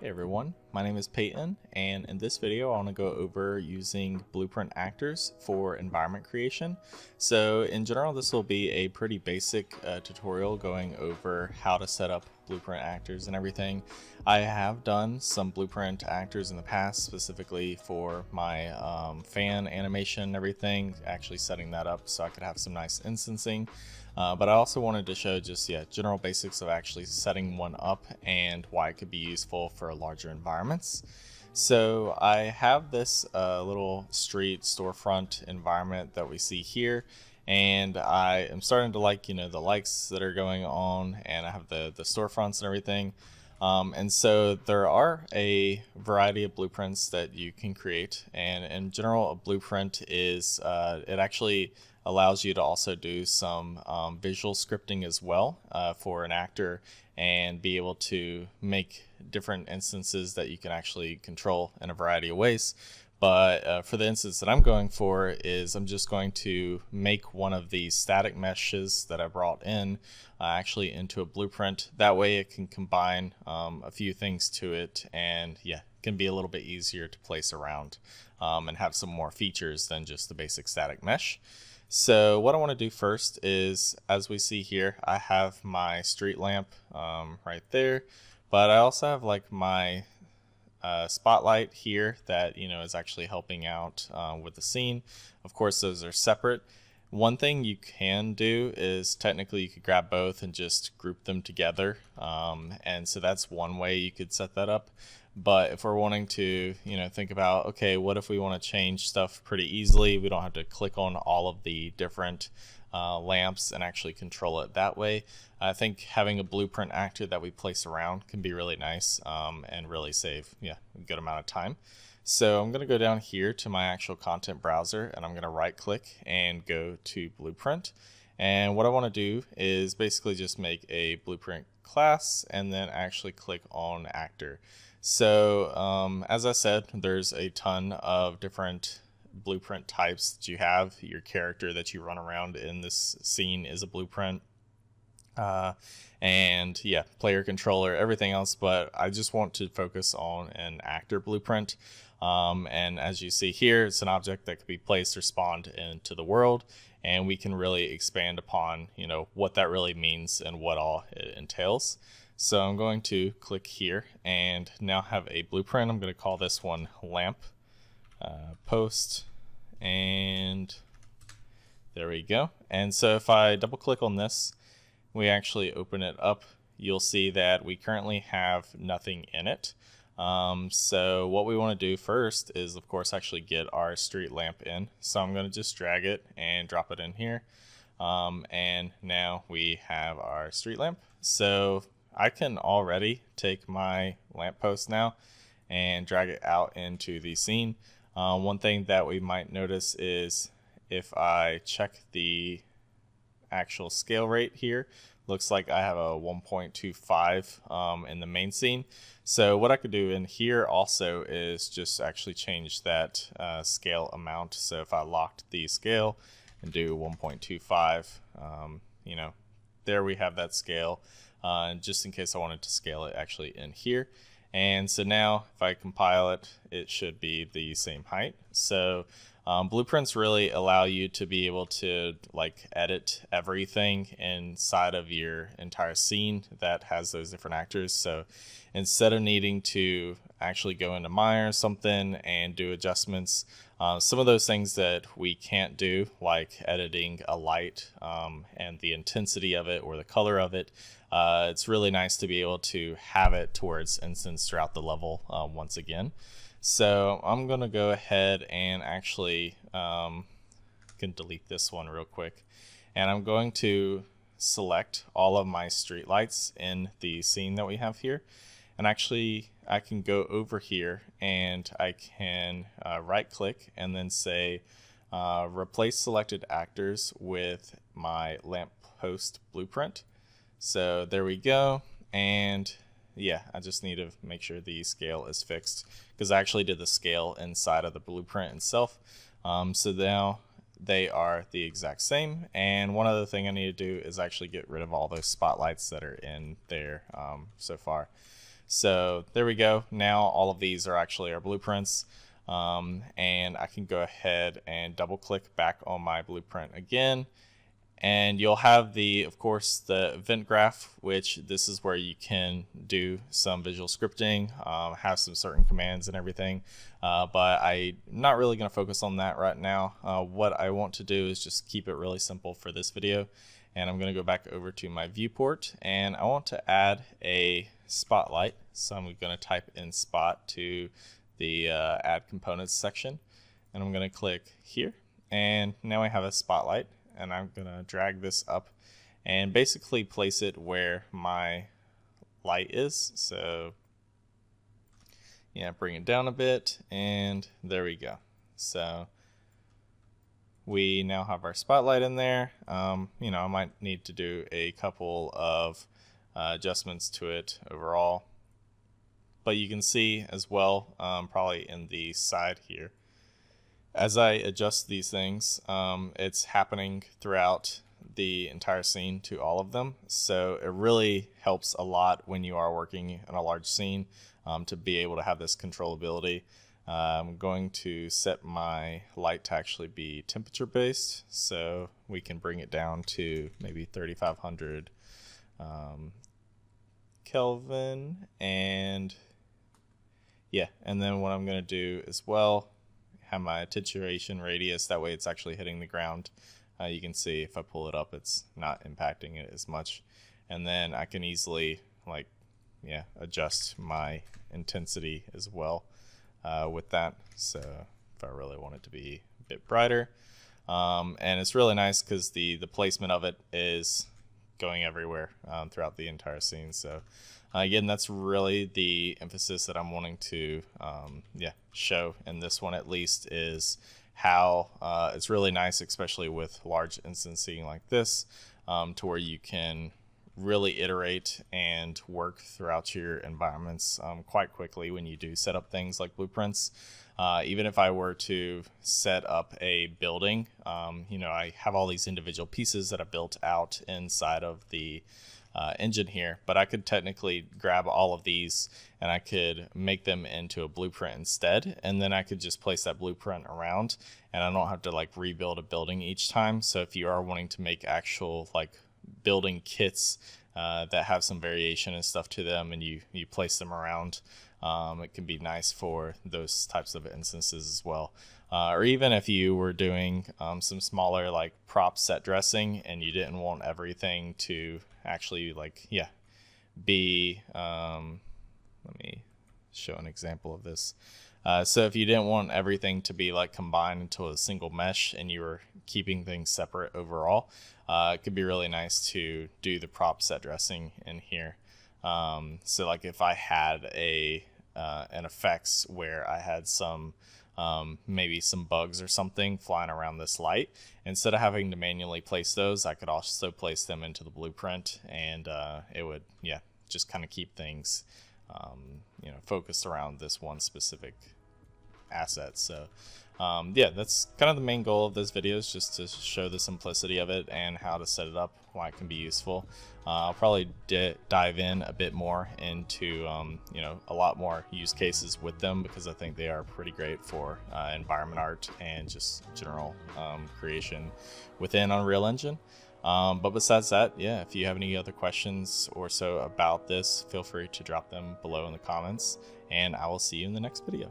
Hey everyone, my name is Peyton, and in this video I want to go over using Blueprint Actors for environment creation. So in general this will be a pretty basic uh, tutorial going over how to set up Blueprint Actors and everything. I have done some Blueprint Actors in the past, specifically for my um, fan animation and everything, actually setting that up so I could have some nice instancing. Uh, but I also wanted to show just yeah general basics of actually setting one up and why it could be useful for larger environments. So I have this uh, little street storefront environment that we see here and I am starting to like you know the likes that are going on and I have the the storefronts and everything um, and so there are a variety of blueprints that you can create and in general a blueprint is uh, it actually allows you to also do some um, visual scripting as well uh, for an actor and be able to make different instances that you can actually control in a variety of ways. But uh, for the instance that I'm going for is I'm just going to make one of these static meshes that I brought in uh, actually into a blueprint. That way it can combine um, a few things to it and yeah, can be a little bit easier to place around um, and have some more features than just the basic static mesh. So what I want to do first is, as we see here, I have my street lamp um, right there, but I also have like my uh, spotlight here that you know is actually helping out uh, with the scene. Of course, those are separate. One thing you can do is technically you could grab both and just group them together, um, and so that's one way you could set that up. But if we're wanting to, you know, think about, okay, what if we want to change stuff pretty easily? We don't have to click on all of the different uh, lamps and actually control it that way. I think having a blueprint actor that we place around can be really nice um, and really save yeah, a good amount of time. So I'm going to go down here to my actual content browser and I'm going to right click and go to blueprint. And what I want to do is basically just make a blueprint class and then actually click on actor. So um, as I said, there's a ton of different blueprint types that you have. Your character that you run around in this scene is a blueprint. Uh, and yeah, player controller, everything else, but I just want to focus on an actor blueprint. Um, and as you see here, it's an object that can be placed or spawned into the world, and we can really expand upon, you know, what that really means and what all it entails. So I'm going to click here and now have a blueprint. I'm going to call this one lamp uh, post and there we go. And so if I double click on this, we actually open it up, you'll see that we currently have nothing in it. Um, so what we want to do first is of course actually get our street lamp in. So I'm going to just drag it and drop it in here. Um, and now we have our street lamp. So I can already take my lamppost now and drag it out into the scene. Uh, one thing that we might notice is if I check the actual scale rate here, looks like I have a 1.25 um, in the main scene. So what I could do in here also is just actually change that uh, scale amount. So if I locked the scale and do 1.25, um, you know, there we have that scale uh, just in case I wanted to scale it actually in here. And so now if I compile it, it should be the same height. So um, blueprints really allow you to be able to like edit everything inside of your entire scene that has those different actors. So instead of needing to actually go into Maya or something and do adjustments, uh, some of those things that we can't do, like editing a light um, and the intensity of it or the color of it, uh, it's really nice to be able to have it towards instance throughout the level uh, once again. So I'm going to go ahead and actually um, can delete this one real quick. And I'm going to select all of my streetlights in the scene that we have here. And actually, I can go over here and I can uh, right click and then say uh, replace selected actors with my lamp post blueprint. So there we go. And yeah, I just need to make sure the scale is fixed because I actually did the scale inside of the blueprint itself. Um, so now they are the exact same. And one other thing I need to do is actually get rid of all those spotlights that are in there um, so far. So there we go. Now all of these are actually our blueprints. Um, and I can go ahead and double click back on my blueprint again and you'll have the of course the event graph which this is where you can do some visual scripting um, have some certain commands and everything. Uh, but I'm not really going to focus on that right now. Uh, what I want to do is just keep it really simple for this video. And I'm going to go back over to my viewport and I want to add a spotlight. So I'm going to type in spot to the uh, add components section. And I'm going to click here. And now I have a spotlight and I'm gonna drag this up and basically place it where my light is. So yeah bring it down a bit and there we go. So we now have our spotlight in there. Um, you know I might need to do a couple of uh, adjustments to it overall. But you can see as well um, probably in the side here as I adjust these things, um, it's happening throughout the entire scene to all of them. So it really helps a lot when you are working in a large scene um, to be able to have this controllability. Uh, I'm going to set my light to actually be temperature based so we can bring it down to maybe 3500 um, Kelvin and yeah and then what I'm going to do as well have my attenuation radius. That way it's actually hitting the ground. Uh, you can see if I pull it up, it's not impacting it as much. And then I can easily like, yeah, adjust my intensity as well uh, with that. So if I really want it to be a bit brighter. Um, and it's really nice because the, the placement of it is going everywhere um, throughout the entire scene. So uh, again, that's really the emphasis that I'm wanting to, um, yeah, show in this one at least is how uh, it's really nice, especially with large instancing like this, um, to where you can really iterate and work throughout your environments um, quite quickly when you do set up things like blueprints. Uh, even if I were to set up a building, um, you know, I have all these individual pieces that I built out inside of the uh, engine here, but I could technically grab all of these and I could make them into a blueprint instead. And then I could just place that blueprint around and I don't have to like rebuild a building each time. So if you are wanting to make actual like building kits uh, that have some variation and stuff to them and you, you place them around, um, it can be nice for those types of instances as well. Uh, or even if you were doing um, some smaller like prop set dressing and you didn't want everything to actually like yeah be um, let me show an example of this uh, so if you didn't want everything to be like combined into a single mesh and you were keeping things separate overall uh, it could be really nice to do the prop set dressing in here um, so like if I had a uh, an effects where I had some um, maybe some bugs or something flying around this light. Instead of having to manually place those, I could also place them into the blueprint and uh, it would, yeah, just kind of keep things, um, you know, focused around this one specific asset. So um, yeah, that's kind of the main goal of this video is just to show the simplicity of it and how to set it up, why it can be useful. Uh, I'll probably dive in a bit more into um, you know a lot more use cases with them because I think they are pretty great for uh, environment art and just general um, creation within Unreal Engine. Um, but besides that, yeah, if you have any other questions or so about this, feel free to drop them below in the comments, and I will see you in the next video.